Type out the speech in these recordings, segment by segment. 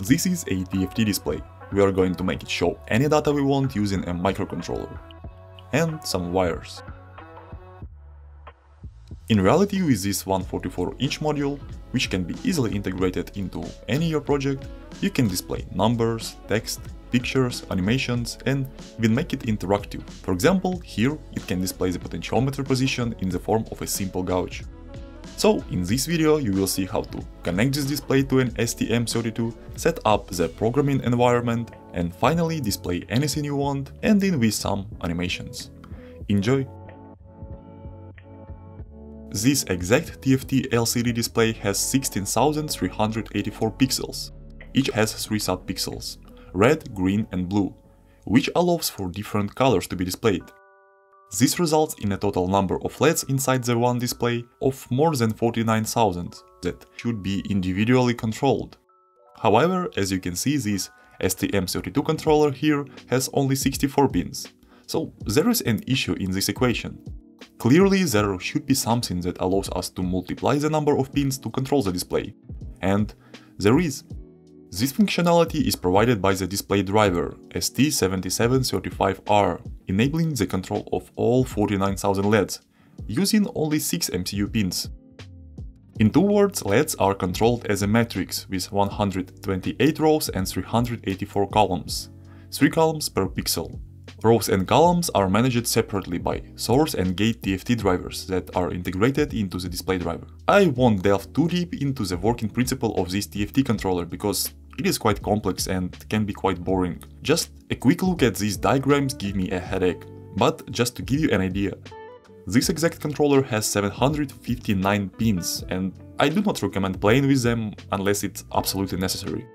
This is a TFT display. We are going to make it show any data we want using a microcontroller. And some wires. In reality, with this 144-inch module, which can be easily integrated into any your project, you can display numbers, text, pictures, animations, and even make it interactive. For example, here it can display the potentiometer position in the form of a simple gauge. So in this video you will see how to connect this display to an STM32, set up the programming environment, and finally display anything you want, ending with some animations. Enjoy! This exact TFT LCD display has 16,384 pixels. Each has 3 subpixels, red, green and blue, which allows for different colors to be displayed. This results in a total number of LEDs inside the one display of more than 49,000 that should be individually controlled. However, as you can see, this STM32 controller here has only 64 pins, so there is an issue in this equation. Clearly there should be something that allows us to multiply the number of pins to control the display. And there is. This functionality is provided by the display driver ST7735R, enabling the control of all 49,000 LEDs, using only 6 MCU pins. In two words, LEDs are controlled as a matrix with 128 rows and 384 columns, 3 columns per pixel. Rows and columns are managed separately by source and gate TFT drivers that are integrated into the display driver. I won't delve too deep into the working principle of this TFT controller because it is quite complex and can be quite boring. Just a quick look at these diagrams give me a headache. But just to give you an idea, this exact controller has 759 pins and I do not recommend playing with them unless it's absolutely necessary.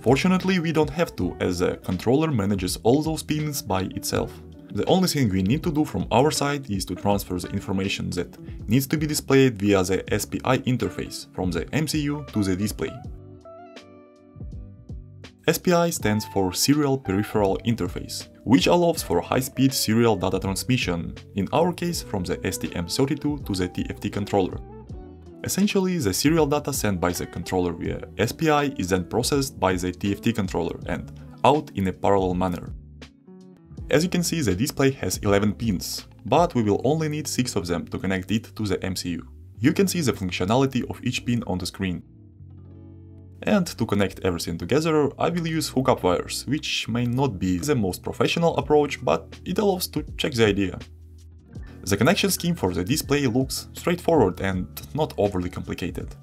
Fortunately, we don't have to, as the controller manages all those pins by itself. The only thing we need to do from our side is to transfer the information that needs to be displayed via the SPI interface from the MCU to the display. SPI stands for Serial Peripheral Interface, which allows for high-speed serial data transmission, in our case from the STM32 to the TFT controller. Essentially, the serial data sent by the controller via SPI is then processed by the TFT controller and out in a parallel manner. As you can see, the display has 11 pins, but we will only need 6 of them to connect it to the MCU. You can see the functionality of each pin on the screen. And to connect everything together, I will use hookup wires, which may not be the most professional approach, but it allows to check the idea. The connection scheme for the display looks straightforward and not overly complicated.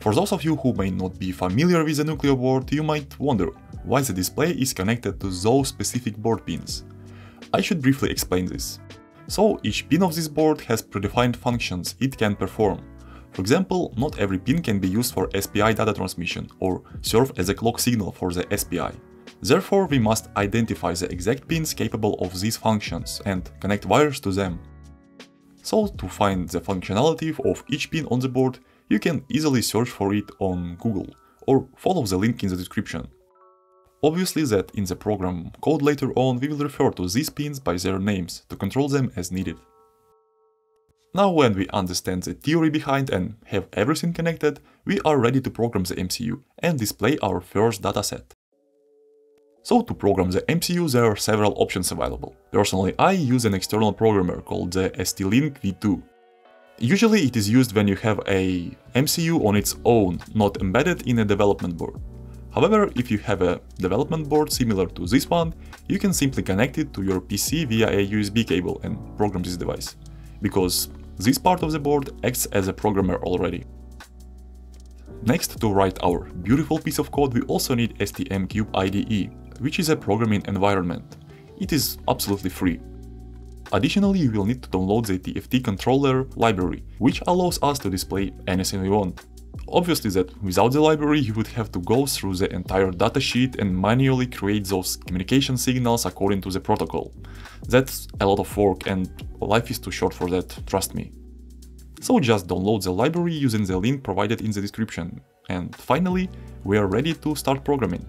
For those of you who may not be familiar with the Nucleo board, you might wonder why the display is connected to those specific board pins. I should briefly explain this. So each pin of this board has predefined functions it can perform, for example, not every pin can be used for SPI data transmission or serve as a clock signal for the SPI. Therefore, we must identify the exact pins capable of these functions and connect wires to them. So, to find the functionality of each pin on the board, you can easily search for it on Google or follow the link in the description. Obviously that in the program code later on we will refer to these pins by their names to control them as needed. Now when we understand the theory behind and have everything connected, we are ready to program the MCU and display our first dataset. So to program the MCU there are several options available. Personally I use an external programmer called the ST-Link V2. Usually it is used when you have a MCU on its own, not embedded in a development board. However, if you have a development board similar to this one, you can simply connect it to your PC via a USB cable and program this device. Because this part of the board acts as a programmer already. Next, to write our beautiful piece of code, we also need STM-Cube IDE, which is a programming environment. It is absolutely free. Additionally, you will need to download the TFT controller library, which allows us to display anything we want. Obviously that without the library you would have to go through the entire datasheet and manually create those communication signals according to the protocol. That's a lot of work and life is too short for that, trust me. So just download the library using the link provided in the description. And finally, we are ready to start programming.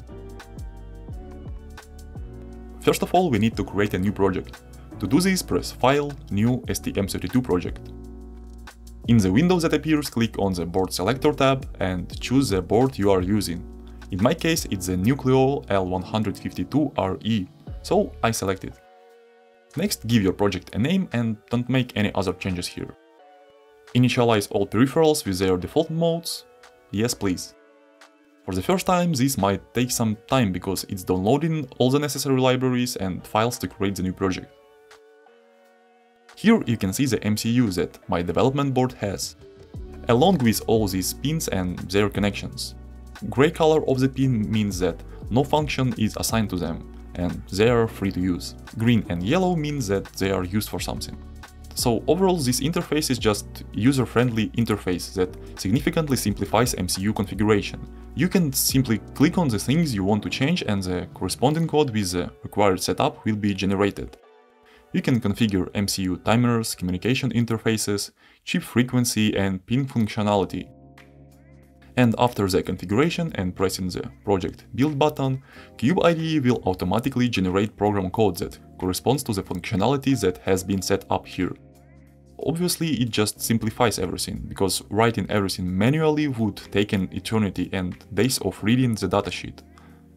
First of all, we need to create a new project. To do this, press File, New STM32 project. In the window that appears, click on the board selector tab and choose the board you are using. In my case, it's the Nucleo L152RE, so I select it. Next, give your project a name and don't make any other changes here. Initialize all peripherals with their default modes? Yes, please. For the first time, this might take some time because it's downloading all the necessary libraries and files to create the new project. Here you can see the MCU that my development board has, along with all these pins and their connections. Gray color of the pin means that no function is assigned to them, and they are free to use. Green and yellow means that they are used for something. So overall this interface is just user-friendly interface that significantly simplifies MCU configuration. You can simply click on the things you want to change and the corresponding code with the required setup will be generated. You can configure MCU timers, communication interfaces, chip frequency and pin functionality, and after the configuration and pressing the project build button, Cube IDE will automatically generate program code that corresponds to the functionality that has been set up here. Obviously it just simplifies everything, because writing everything manually would take an eternity and days of reading the datasheet.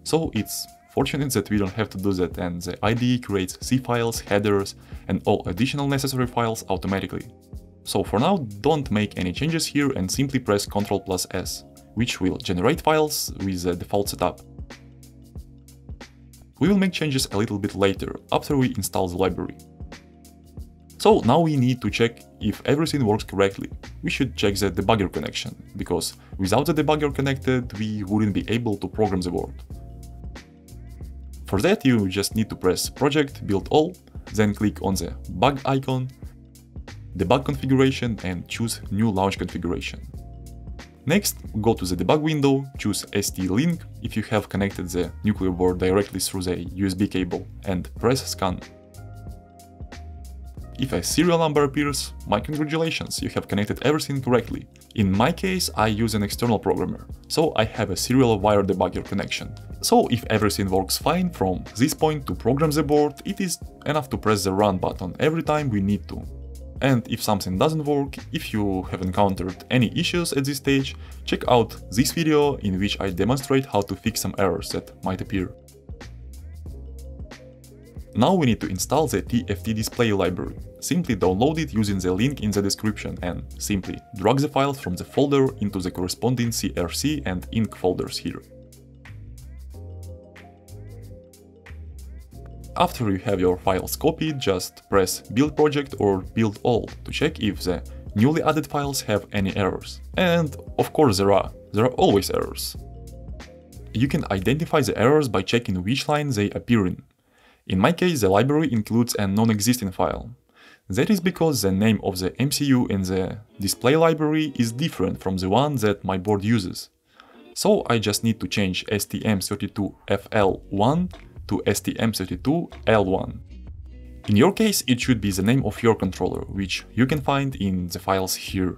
So it's fortunate that we don't have to do that and the IDE creates C files, headers and all additional necessary files automatically. So for now, don't make any changes here and simply press Ctrl plus S which will generate files with the default setup. We will make changes a little bit later, after we install the library. So now we need to check if everything works correctly. We should check the debugger connection, because without the debugger connected, we wouldn't be able to program the board. For that you just need to press Project, Build All, then click on the bug icon, debug configuration and choose New Launch configuration. Next, go to the debug window, choose ST-Link if you have connected the Nucleo board directly through the USB cable, and press scan. If a serial number appears, my congratulations, you have connected everything correctly. In my case, I use an external programmer, so I have a serial wire debugger connection. So if everything works fine from this point to program the board, it is enough to press the run button every time we need to. And if something doesn't work, if you have encountered any issues at this stage, check out this video in which I demonstrate how to fix some errors that might appear. Now we need to install the TFT display library. Simply download it using the link in the description and simply drag the files from the folder into the corresponding CRC and INC folders here. After you have your files copied, just press build project or build all to check if the newly added files have any errors. And of course there are, there are always errors. You can identify the errors by checking which line they appear in. In my case the library includes a non-existing file. That is because the name of the MCU in the display library is different from the one that my board uses. So I just need to change STM32FL1 to STM32L1. In your case, it should be the name of your controller, which you can find in the files here.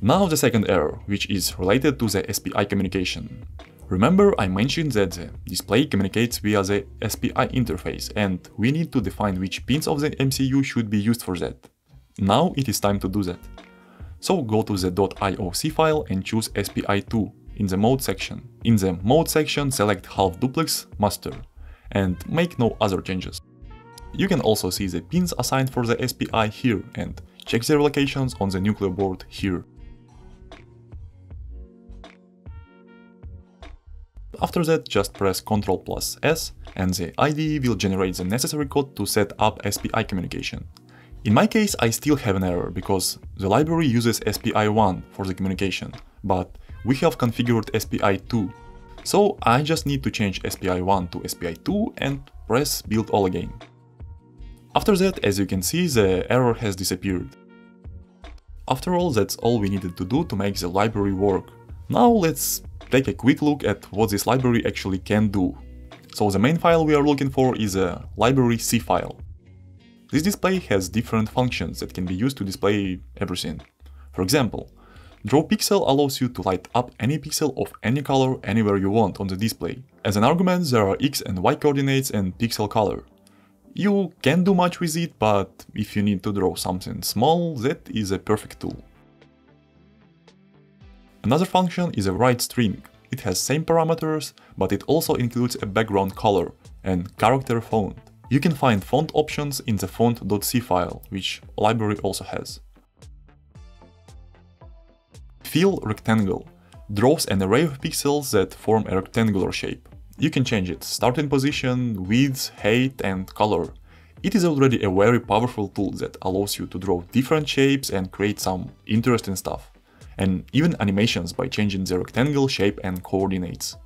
Now the second error, which is related to the SPI communication. Remember I mentioned that the display communicates via the SPI interface and we need to define which pins of the MCU should be used for that. Now it is time to do that. So go to the .ioc file and choose SPI2 in the mode section. In the mode section select half duplex master and make no other changes. You can also see the pins assigned for the SPI here and check their locations on the Nucleo board here. After that, just press Ctrl plus S and the IDE will generate the necessary code to set up SPI communication. In my case, I still have an error, because the library uses SPI1 for the communication, but we have configured SPI2. So I just need to change SPI1 to SPI2 and press build all again. After that, as you can see, the error has disappeared. After all, that's all we needed to do to make the library work. Now let's take a quick look at what this library actually can do. So the main file we are looking for is a library C file. This display has different functions that can be used to display everything. For example, Draw Pixel allows you to light up any pixel of any color anywhere you want on the display. As an argument, there are X and Y coordinates and pixel color. You can't do much with it, but if you need to draw something small, that is a perfect tool. Another function is a write string. It has same parameters, but it also includes a background color and character font. You can find font options in the font.c file, which library also has. Fill rectangle draws an array of pixels that form a rectangular shape. You can change its starting position, width, height and color. It is already a very powerful tool that allows you to draw different shapes and create some interesting stuff and even animations by changing the rectangle shape and coordinates.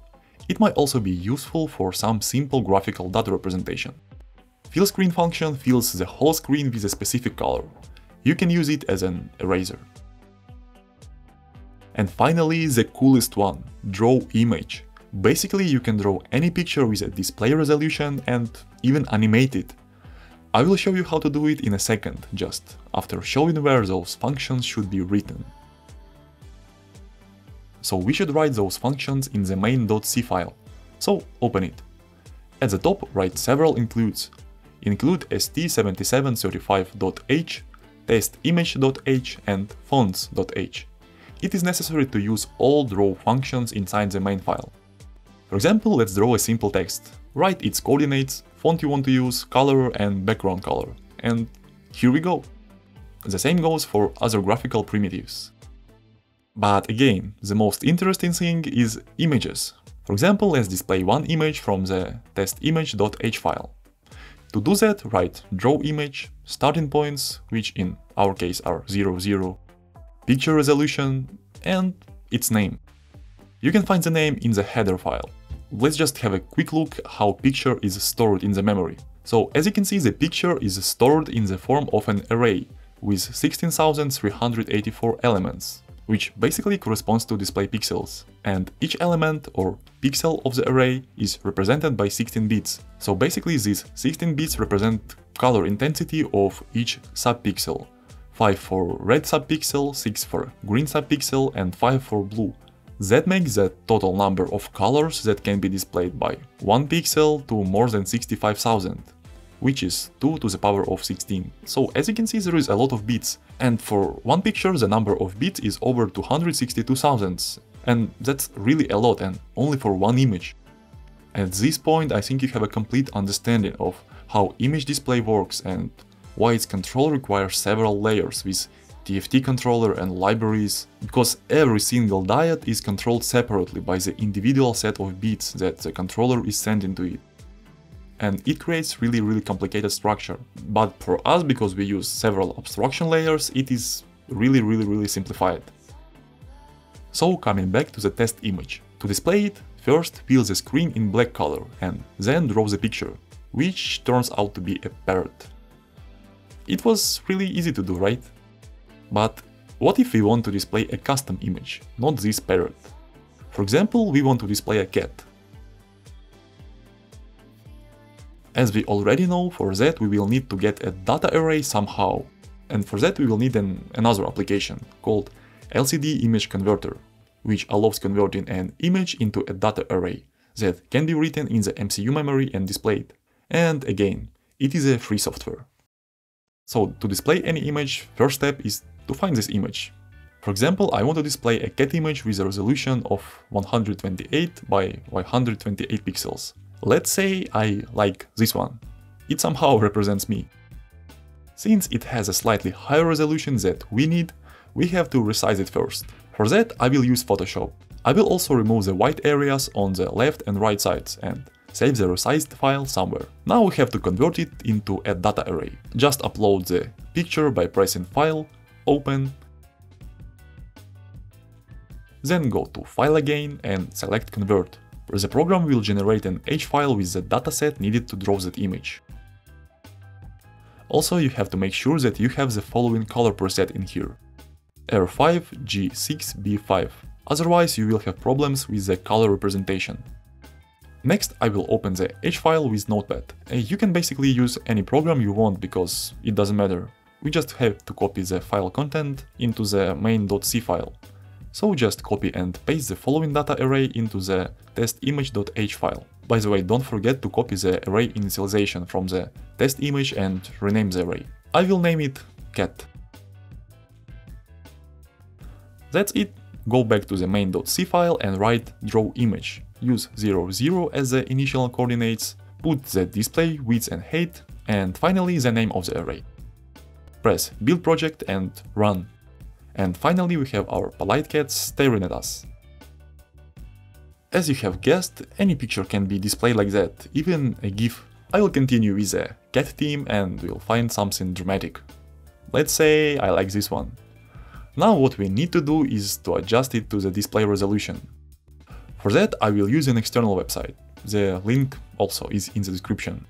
It might also be useful for some simple graphical data representation. Fill screen function fills the whole screen with a specific color. You can use it as an eraser. And finally, the coolest one, draw image. Basically, you can draw any picture with a display resolution and even animate it. I will show you how to do it in a second, just after showing where those functions should be written so we should write those functions in the main.c file. So open it. At the top write several includes. Include st7735.h, testimage.h and fonts.h. It is necessary to use all draw functions inside the main file. For example, let's draw a simple text. Write its coordinates, font you want to use, color and background color. And here we go. The same goes for other graphical primitives. But again, the most interesting thing is images. For example, let's display one image from the testimage.h file. To do that, write draw image, starting points, which in our case are 0, 0, picture resolution, and its name. You can find the name in the header file. Let's just have a quick look how picture is stored in the memory. So as you can see, the picture is stored in the form of an array with 16,384 elements, which basically corresponds to display pixels. And each element or pixel of the array is represented by 16 bits. So basically these 16 bits represent color intensity of each subpixel. 5 for red subpixel, 6 for green subpixel and 5 for blue. That makes the total number of colors that can be displayed by 1 pixel to more than 65,000 which is 2 to the power of 16. So as you can see there is a lot of bits, and for one picture the number of bits is over 262,000, and that's really a lot and only for one image. At this point I think you have a complete understanding of how image display works and why its control requires several layers with TFT controller and libraries, because every single diode is controlled separately by the individual set of bits that the controller is sending to it and it creates really really complicated structure. But for us, because we use several abstraction layers, it is really really really simplified. So coming back to the test image. To display it, first fill the screen in black color and then draw the picture, which turns out to be a parrot. It was really easy to do, right? But what if we want to display a custom image, not this parrot? For example, we want to display a cat, As we already know, for that we will need to get a data array somehow. And for that we will need an, another application called LCD Image Converter, which allows converting an image into a data array that can be written in the MCU memory and displayed. And again, it is a free software. So to display any image, first step is to find this image. For example, I want to display a cat image with a resolution of 128 by 128 pixels. Let's say I like this one. It somehow represents me. Since it has a slightly higher resolution that we need, we have to resize it first. For that I will use Photoshop. I will also remove the white areas on the left and right sides and save the resized file somewhere. Now we have to convert it into a data array. Just upload the picture by pressing File, Open, then go to File again and select Convert. The program will generate an H file with the dataset needed to draw that image. Also, you have to make sure that you have the following color preset in here. R5, G6, B5, otherwise you will have problems with the color representation. Next, I will open the H file with Notepad. You can basically use any program you want because it doesn't matter. We just have to copy the file content into the main.c file. So just copy and paste the following data array into the testimage.h file. By the way, don't forget to copy the array initialization from the test image and rename the array. I will name it cat. That's it. go back to the main.c file and write draw image. Use 0, 0 as the initial coordinates, put the display width and height, and finally the name of the array. Press build project and run. And finally we have our polite cats staring at us. As you have guessed, any picture can be displayed like that, even a GIF. I will continue with a cat theme and we'll find something dramatic. Let's say I like this one. Now what we need to do is to adjust it to the display resolution. For that I will use an external website. The link also is in the description.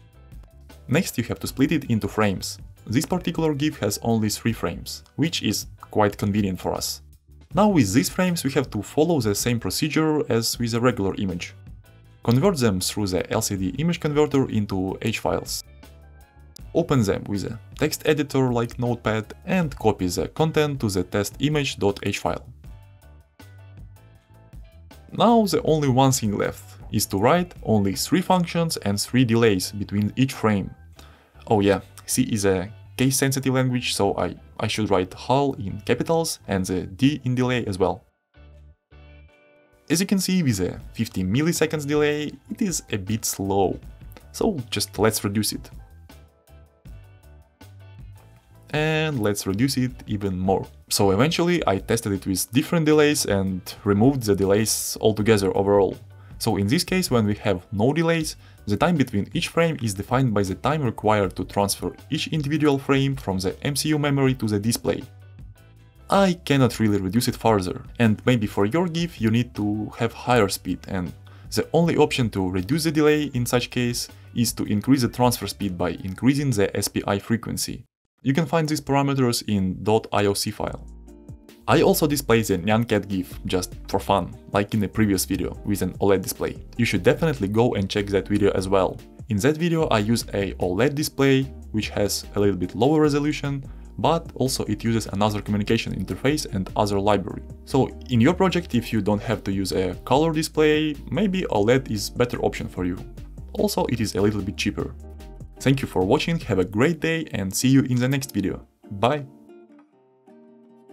Next you have to split it into frames. This particular GIF has only 3 frames, which is quite convenient for us. Now with these frames we have to follow the same procedure as with a regular image. Convert them through the LCD image converter into H files. Open them with a text editor like Notepad and copy the content to the test image.h file. Now the only one thing left is to write only 3 functions and 3 delays between each frame. Oh yeah, C is a case-sensitive language, so I, I should write HAL in capitals and the D in delay as well. As you can see, with a 50 milliseconds delay, it is a bit slow, so just let's reduce it. And let's reduce it even more. So eventually I tested it with different delays and removed the delays altogether overall. So in this case, when we have no delays, the time between each frame is defined by the time required to transfer each individual frame from the MCU memory to the display. I cannot really reduce it further, and maybe for your GIF you need to have higher speed and the only option to reduce the delay in such case is to increase the transfer speed by increasing the SPI frequency. You can find these parameters in .ioc file. I also display the Nyan Cat GIF, just for fun, like in the previous video, with an OLED display. You should definitely go and check that video as well. In that video I use a OLED display, which has a little bit lower resolution, but also it uses another communication interface and other library. So in your project, if you don't have to use a color display, maybe OLED is better option for you. Also, it is a little bit cheaper. Thank you for watching, have a great day and see you in the next video. Bye!